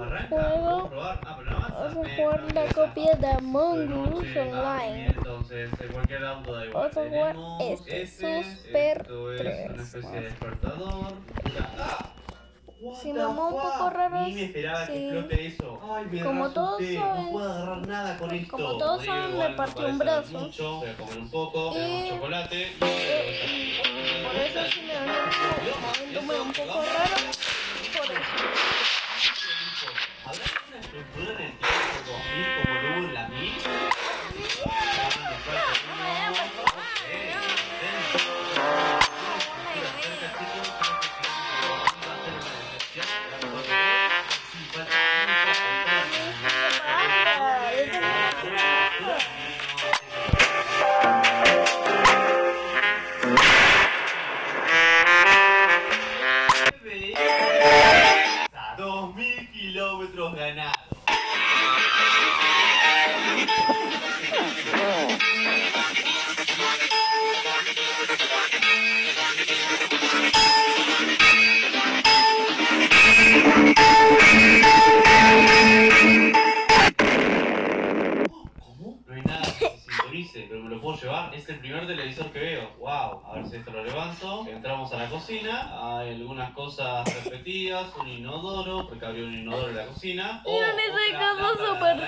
Juego. vamos a probar. Ah, jugar interesa. copia de Among Us Online. entonces, de cualquier auto da igual. Vamos a jugar este, este, Super esto es 3. una especie de despertador. Ah, what Sí, the mamá, un poco raro Ni me esperaba sí. que explote eso. Ay, me Como todos saben- no puedo agarrar nada con esto. como todos saben, me partí un brazo. Mucho. Voy a comer un poco, Y- chocolate. y- Por eso si me momento un poco raro. Un inodoro, porque había un inodoro en la cocina. Otra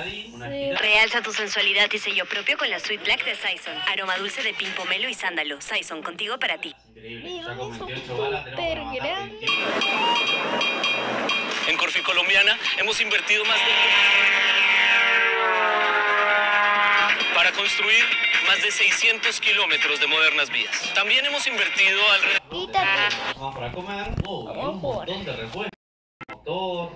girafa. Realza tu sensualidad y sello propio con la Sweet Black de Saison. Aroma dulce de pin pomelo y sándalo. Saison, contigo para ti. Increíble. Ya con eso 28 balas tenemos para súper matar grande. 28. En Corfi Colombiana hemos invertido más de... construir más de 600 kilómetros de modernas vías. También hemos invertido alrededor... Quítate. Vamos para comer. Oh, un montón de. Motor,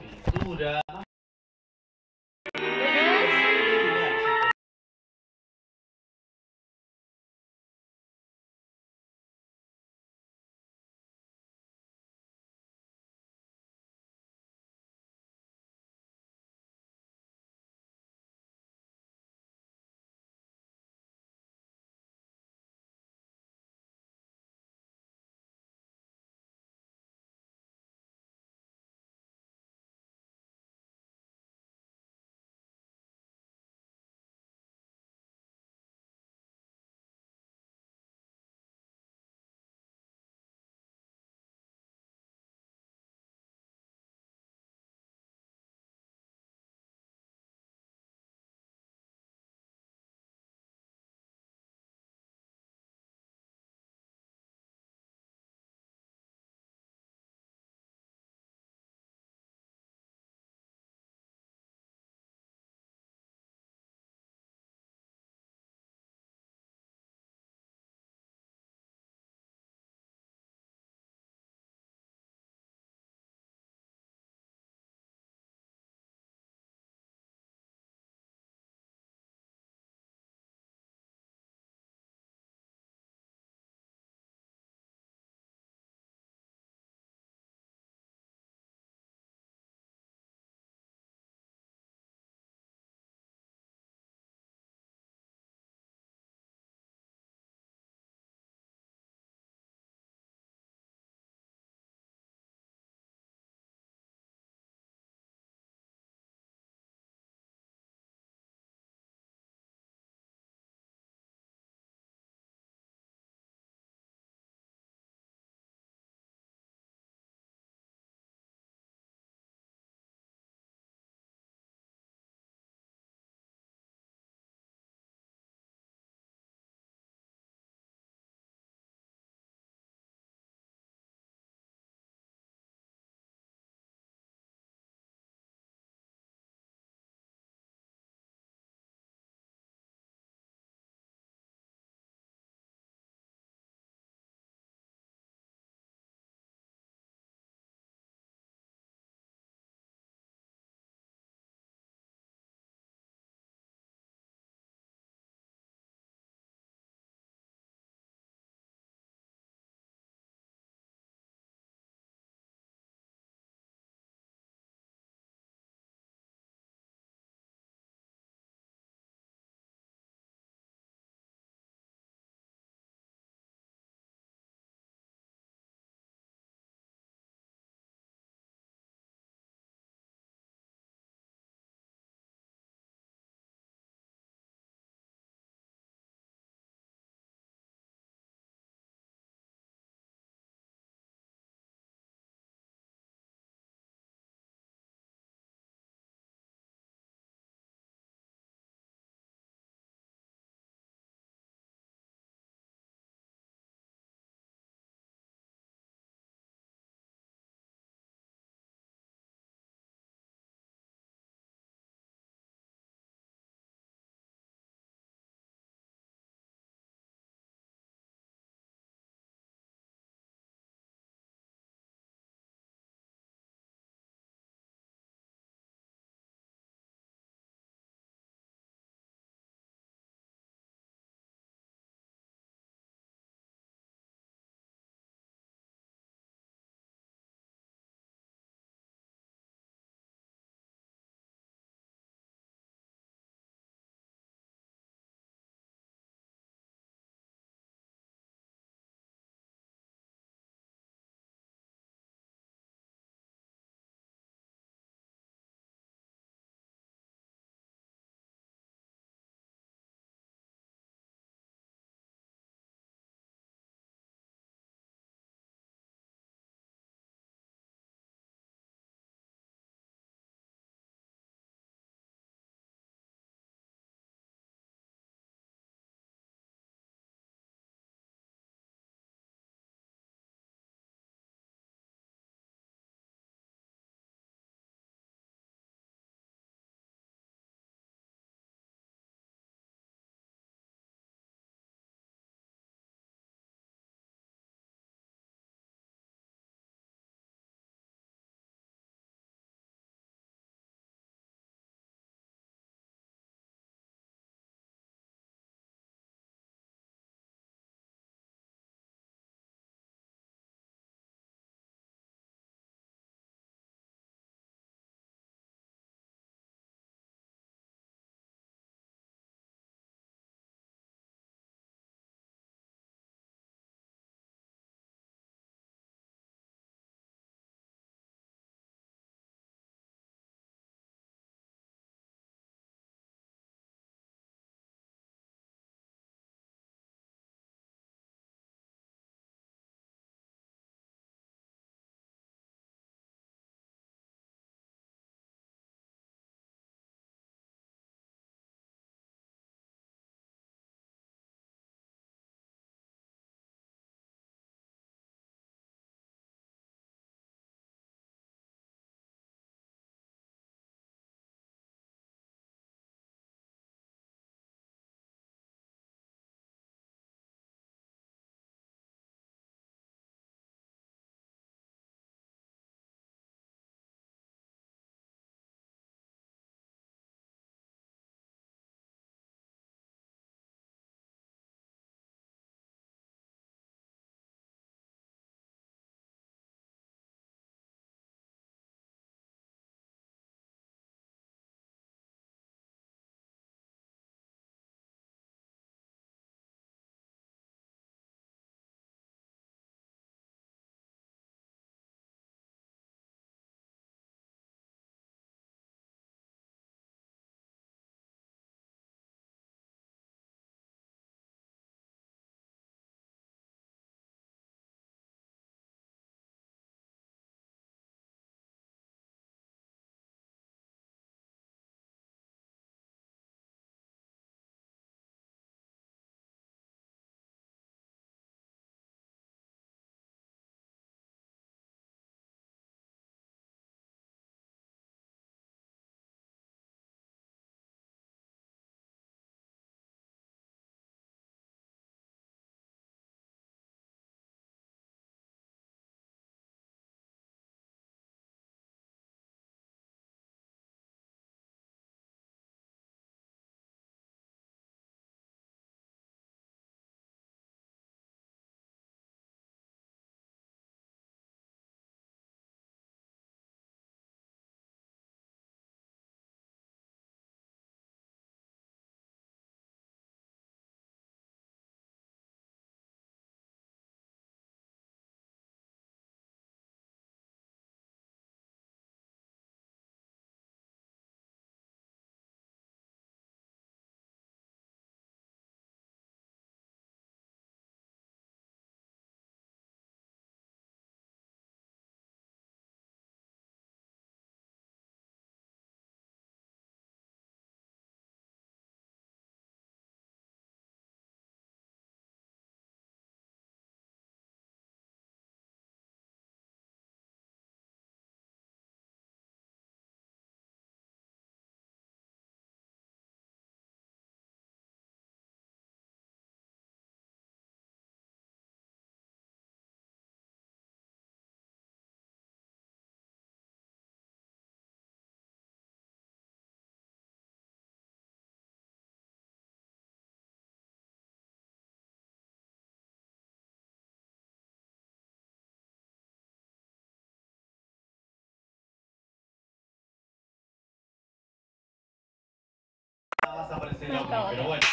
a aparecer Me ovni, cago pero en- bueno.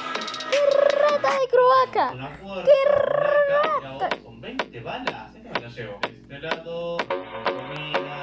¡Rata de croaca! Una caja, con 20 balas. Esta me la llevo. Este lado, comida.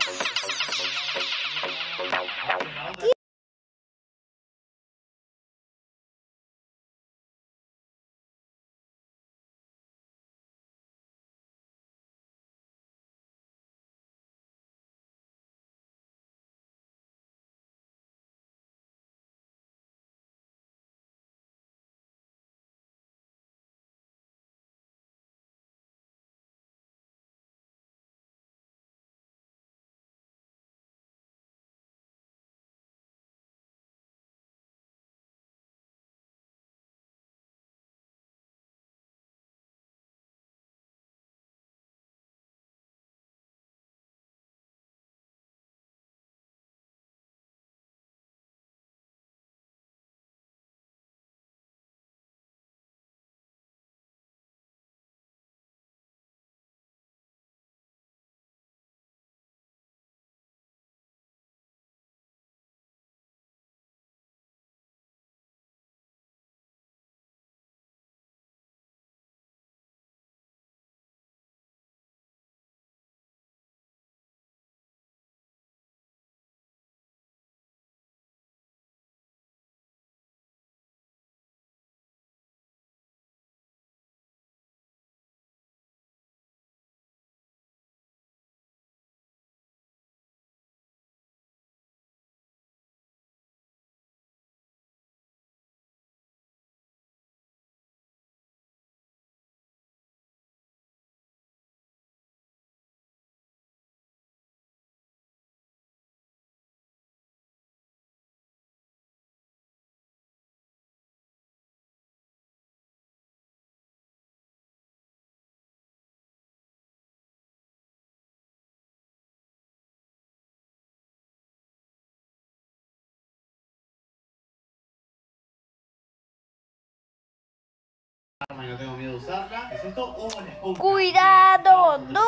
Arma y no tengo miedo de usarla. ¿Es esto o la esponja? Cuidado, no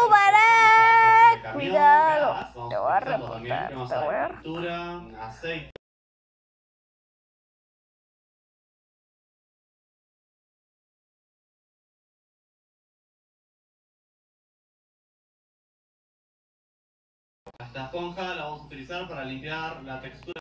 camión, Cuidado. Te voy a remontar, te voy a- la pintura, aceite. Esta esponja la vamos a utilizar para limpiar la textura.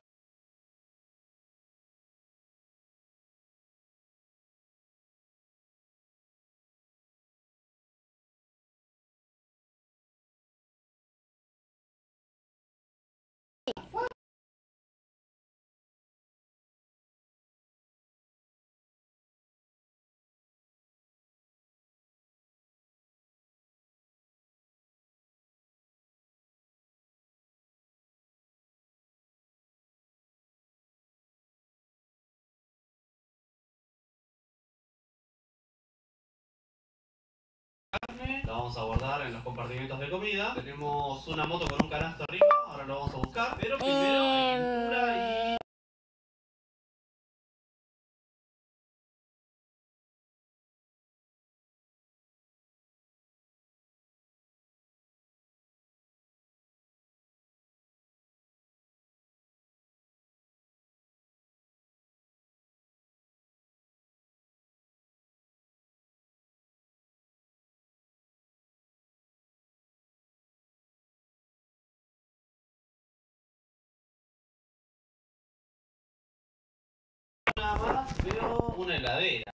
La vamos a guardar en los compartimentos de comida. Tenemos una moto con un canasto arriba, ahora lo vamos a buscar. Pero primero hay una heladera.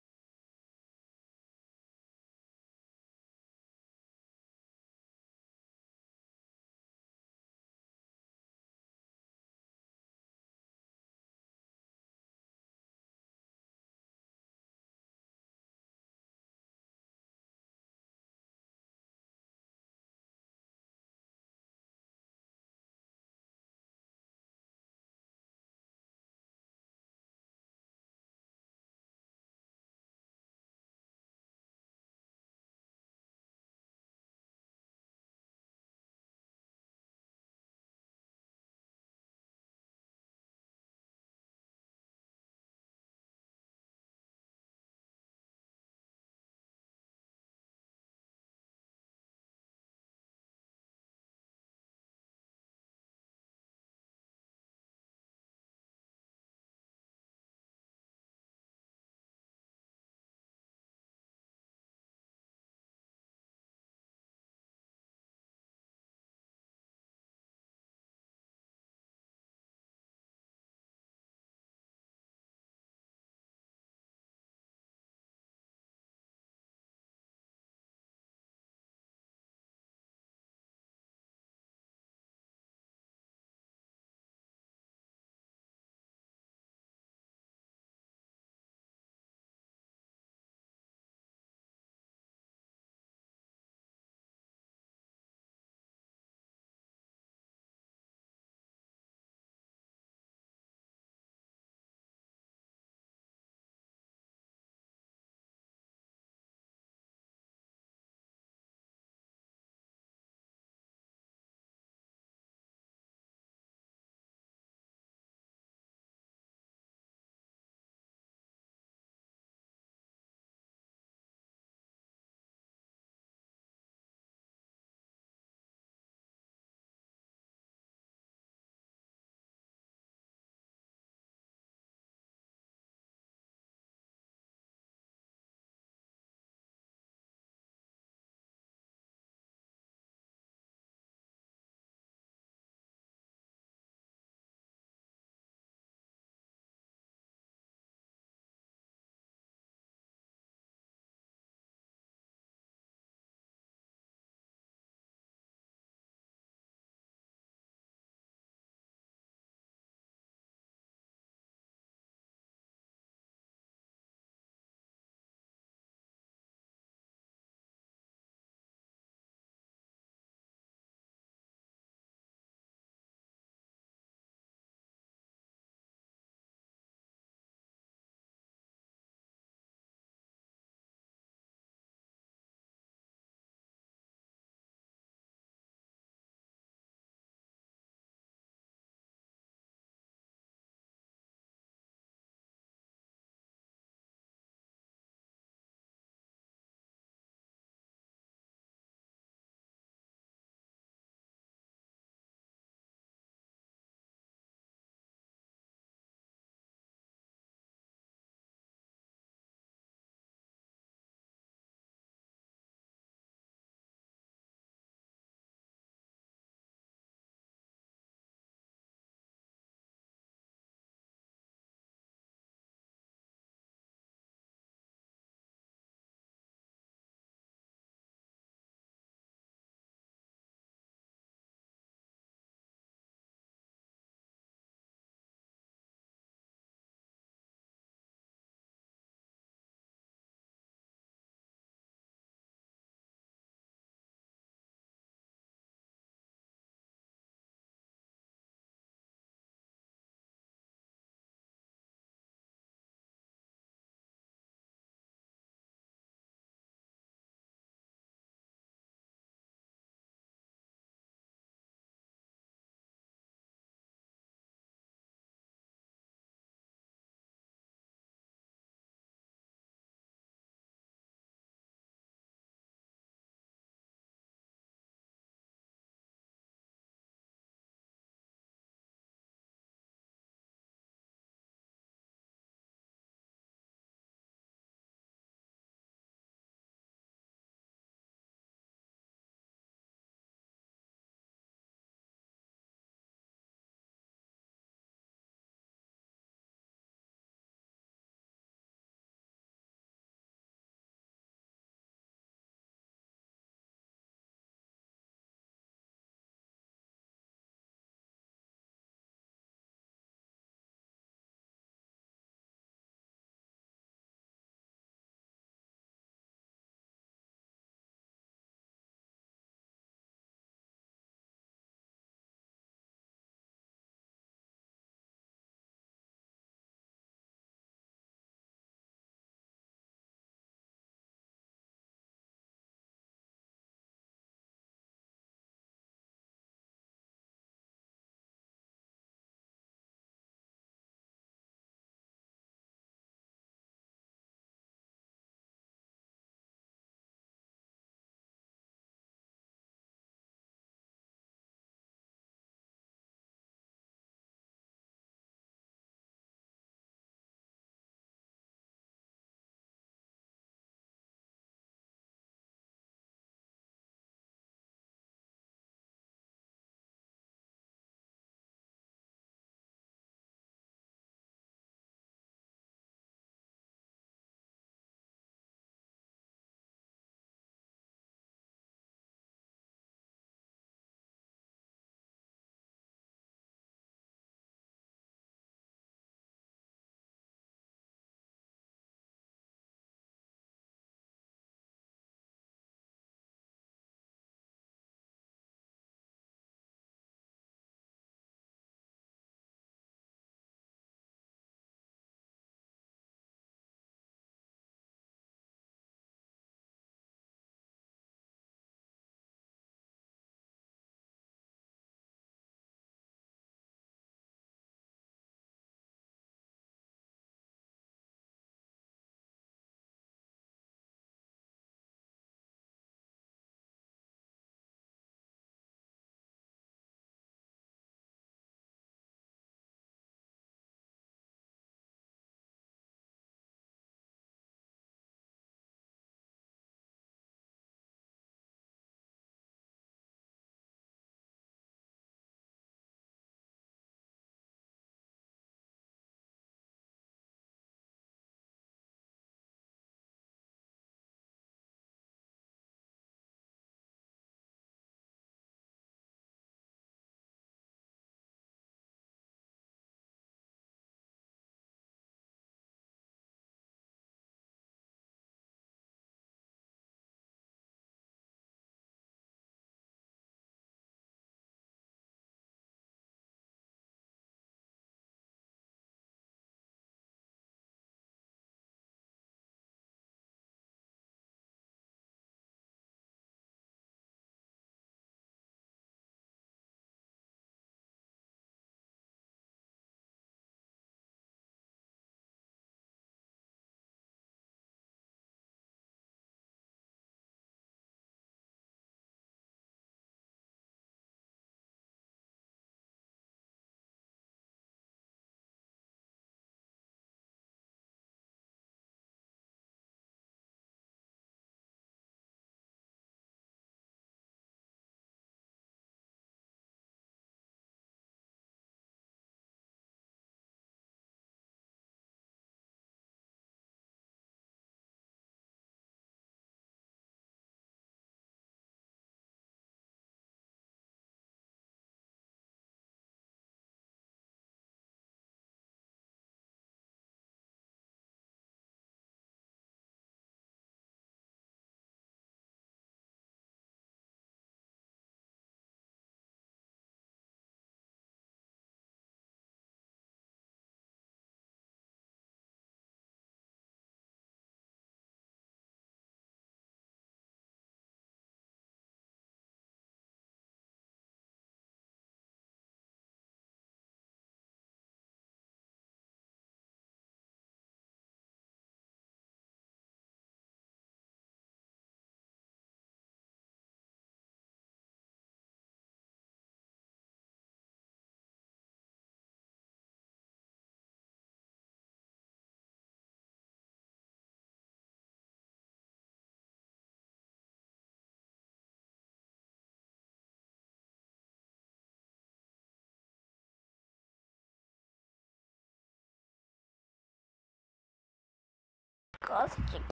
Gott.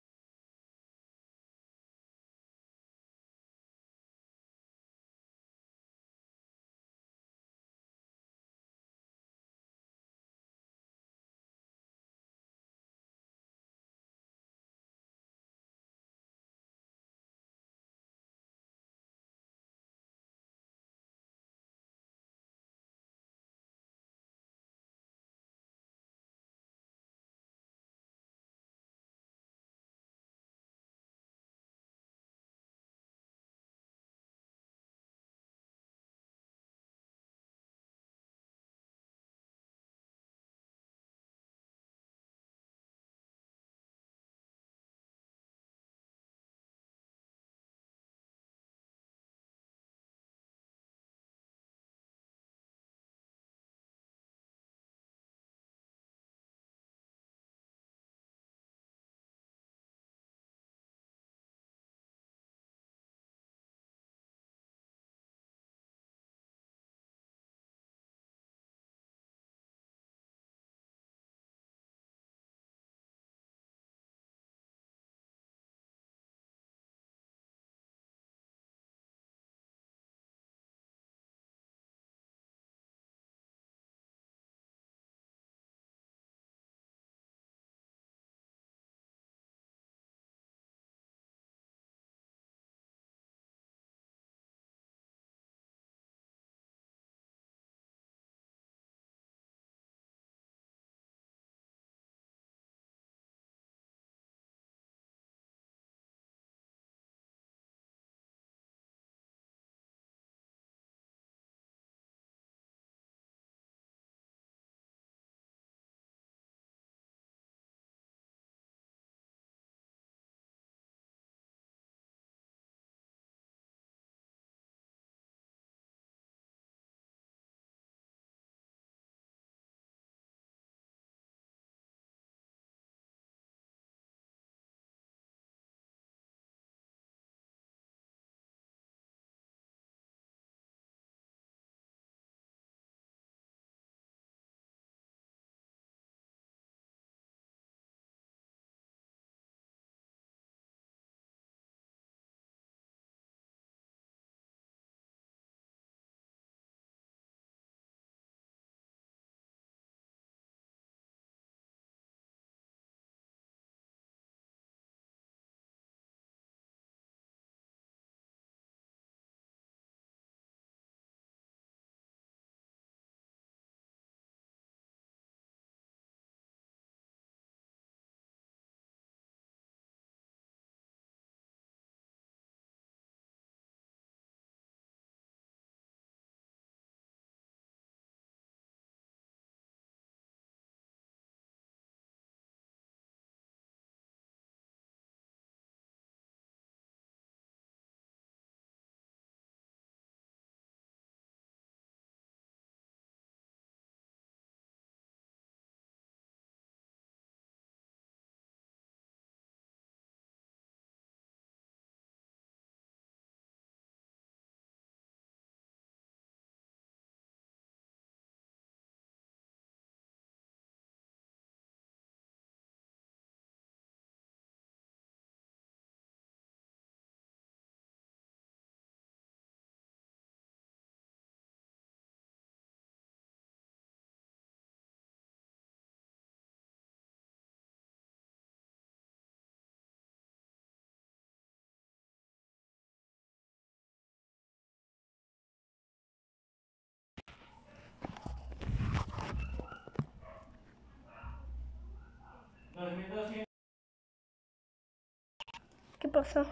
¿Qué pasó?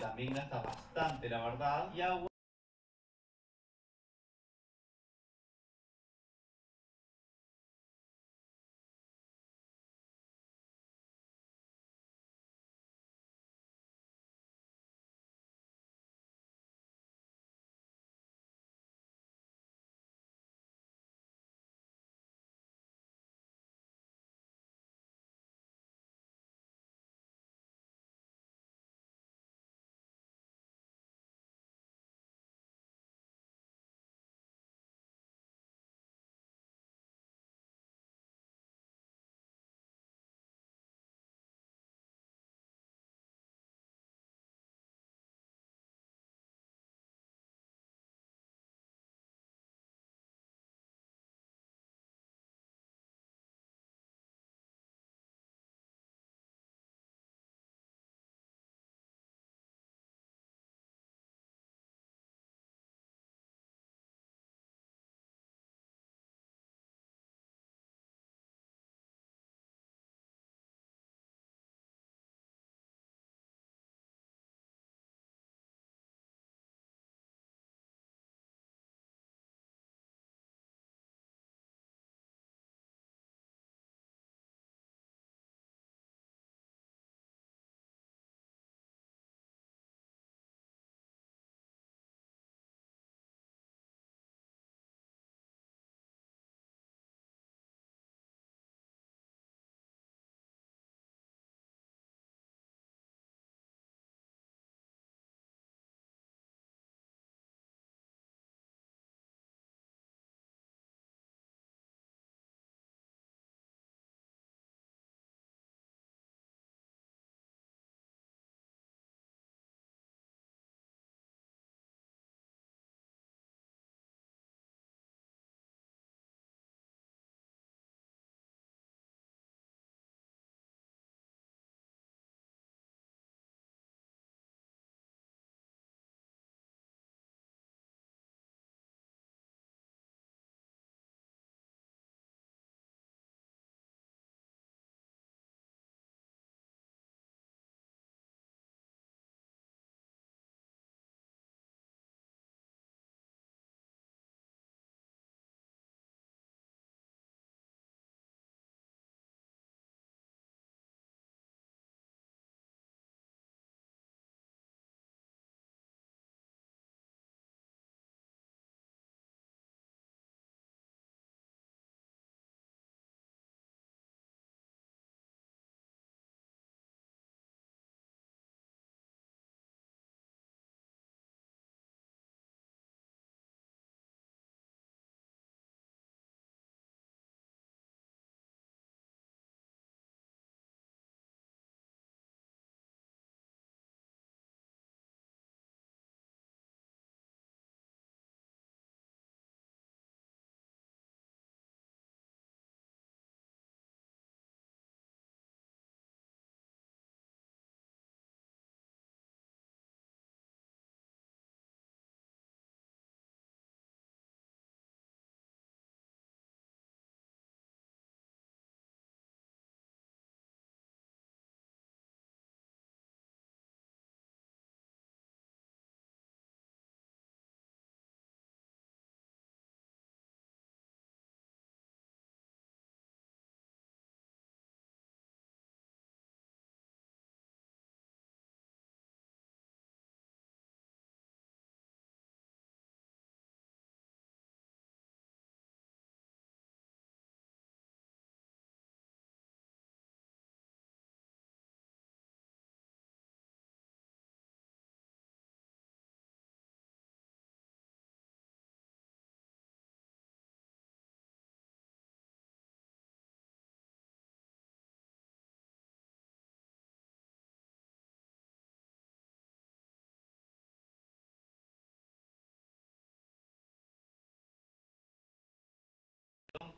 También gasta bastante, la verdad.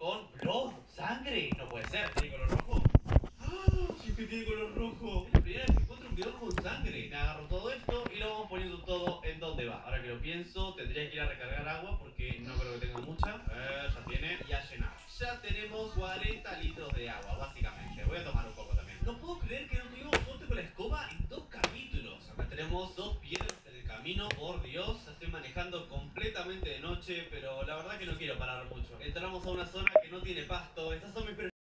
Con blood, sangre. No puede ser, tiene color rojo. ¡Ah! Que tiene color rojo. Es la primera vez que encuentro un bidón con sangre. Me agarro todo esto y lo vamos poniendo todo en donde va. Ahora que lo pienso, tendría que ir a recargar agua porque no creo que tenga mucha. Ya tiene. Y a llenar. Ya tenemos 40 litros de agua, básicamente. Voy a tomar un poco también. No puedo creer que no tuvimos suerte con la escoba en dos capítulos. Acá tenemos dos piedras camino. Por Dios, estoy manejando completamente de noche, pero la verdad que no quiero parar mucho. Entramos a una zona que no tiene pasto. Estas son mis